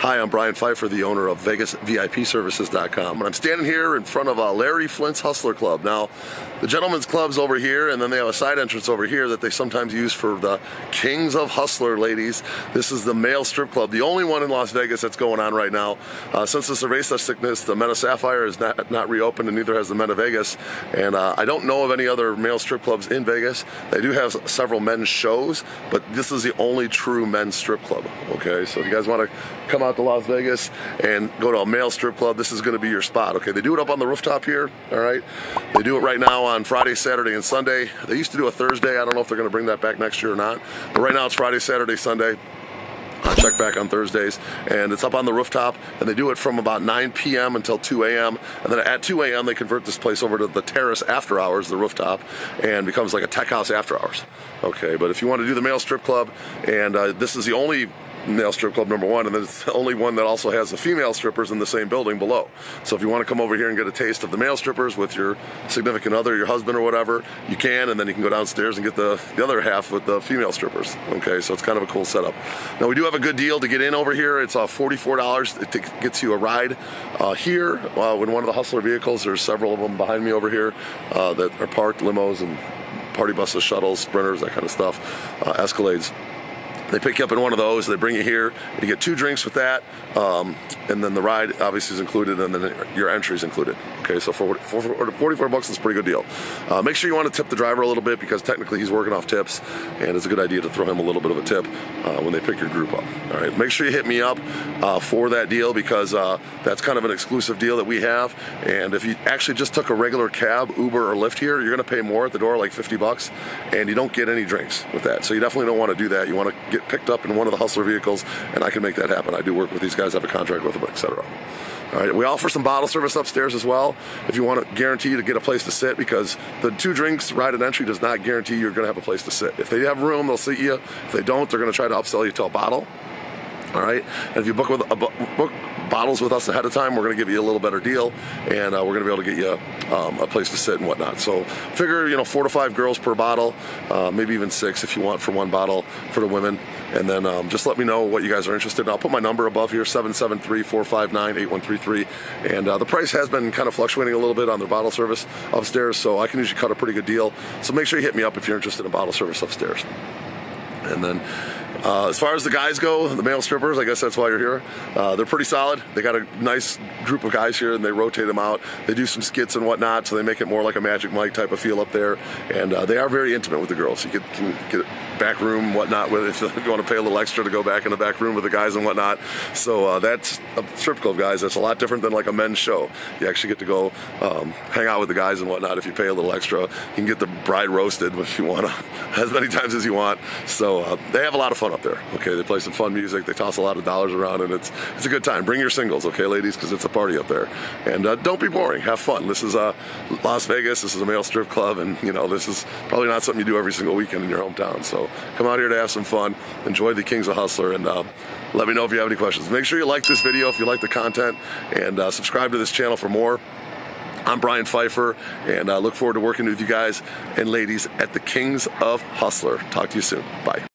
Hi, I'm Brian Pfeiffer, the owner of VegasVIPServices.com. And I'm standing here in front of uh, Larry Flynt's Hustler Club. Now, the gentlemen's club's over here, and then they have a side entrance over here that they sometimes use for the Kings of Hustler ladies. This is the male strip club, the only one in Las Vegas that's going on right now. Uh, since the cerveza sickness, the of Sapphire is not, not reopened, and neither has the of Vegas. And uh, I don't know of any other male strip clubs in Vegas. They do have several men's shows, but this is the only true men's strip club. Okay, so if you guys want to come out to Las Vegas and go to a male strip club, this is going to be your spot. Okay, they do it up on the rooftop here. All right, they do it right now on Friday, Saturday, and Sunday. They used to do a Thursday. I don't know if they're going to bring that back next year or not. But right now it's Friday, Saturday, Sunday. I'll check back on Thursdays, and it's up on the rooftop, and they do it from about 9 p.m. until 2 a.m. And then at 2 a.m. they convert this place over to the terrace after hours, the rooftop, and becomes like a tech house after hours. Okay, but if you want to do the male strip club, and uh, this is the only male strip club number one, and then it's the only one that also has the female strippers in the same building below. So if you want to come over here and get a taste of the male strippers with your significant other, your husband or whatever, you can, and then you can go downstairs and get the, the other half with the female strippers. Okay, so it's kind of a cool setup. Now we do have a good deal to get in over here. It's uh, $44. It gets you a ride uh, here uh, in one of the Hustler vehicles. There's several of them behind me over here uh, that are parked, limos and party buses, shuttles, sprinters, that kind of stuff, uh, Escalades. They pick you up in one of those. They bring you here. You get two drinks with that, um, and then the ride obviously is included, and then your entry is included. Okay, so for, for, for 44 bucks is a pretty good deal. Uh, make sure you want to tip the driver a little bit because technically he's working off tips, and it's a good idea to throw him a little bit of a tip uh, when they pick your group up. All right, make sure you hit me up uh, for that deal because uh, that's kind of an exclusive deal that we have. And if you actually just took a regular cab, Uber, or Lyft here, you're going to pay more at the door, like 50 bucks, and you don't get any drinks with that. So you definitely don't want to do that. You want to get picked up in one of the hustler vehicles, and I can make that happen. I do work with these guys, I have a contract with them, etc. All right, we offer some bottle service upstairs as well. If you want to guarantee to get a place to sit, because the two drinks ride and entry does not guarantee you're going to have a place to sit. If they have room, they'll seat you. If they don't, they're going to try to upsell you to a bottle. All right, and if you book with a book bottles with us ahead of time, we're going to give you a little better deal, and uh, we're going to be able to get you um, a place to sit and whatnot. So figure, you know, four to five girls per bottle, uh, maybe even six if you want for one bottle for the women. And then um, just let me know what you guys are interested in. I'll put my number above here, 773-459-8133. And uh, the price has been kind of fluctuating a little bit on their bottle service upstairs, so I can usually cut a pretty good deal. So make sure you hit me up if you're interested in bottle service upstairs. And then uh, as far as the guys go, the male strippers, I guess that's why you're here. Uh, they're pretty solid. They got a nice group of guys here, and they rotate them out. They do some skits and whatnot, so they make it more like a Magic Mike type of feel up there. And uh, they are very intimate with the girls. You get, can get back room, whatnot, with if you want to pay a little extra to go back in the back room with the guys and whatnot. So uh, that's a strip club, guys. That's a lot different than like a men's show. You actually get to go um, hang out with the guys and whatnot if you pay a little extra. You can get the bride roasted if you want to, as many times as you want. So uh, they have a lot of fun fun up there. Okay, they play some fun music. They toss a lot of dollars around, and it's it's a good time. Bring your singles, okay, ladies, because it's a party up there. And uh, don't be boring. Have fun. This is uh, Las Vegas. This is a male strip club, and you know this is probably not something you do every single weekend in your hometown. So come out here to have some fun. Enjoy the Kings of Hustler, and uh, let me know if you have any questions. Make sure you like this video if you like the content, and uh, subscribe to this channel for more. I'm Brian Pfeiffer, and I uh, look forward to working with you guys and ladies at the Kings of Hustler. Talk to you soon. Bye.